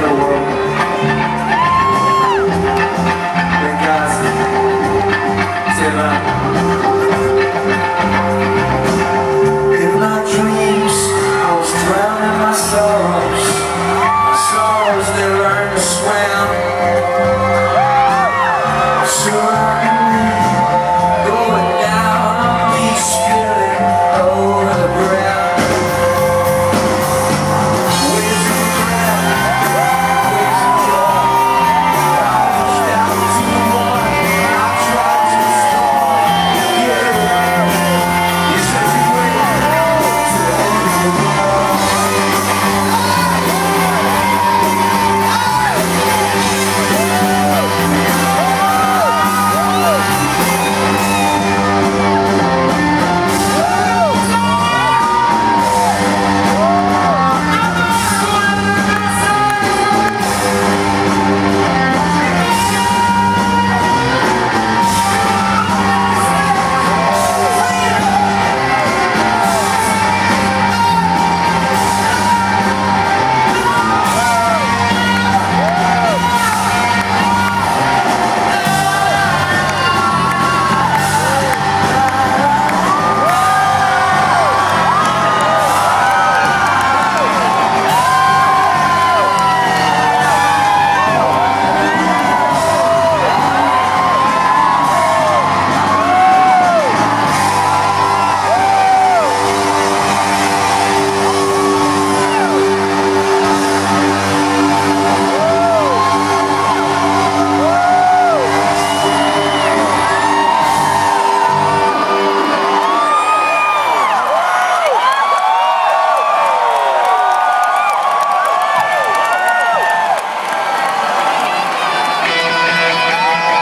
the world.